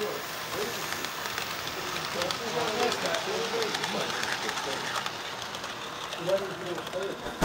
Thank you.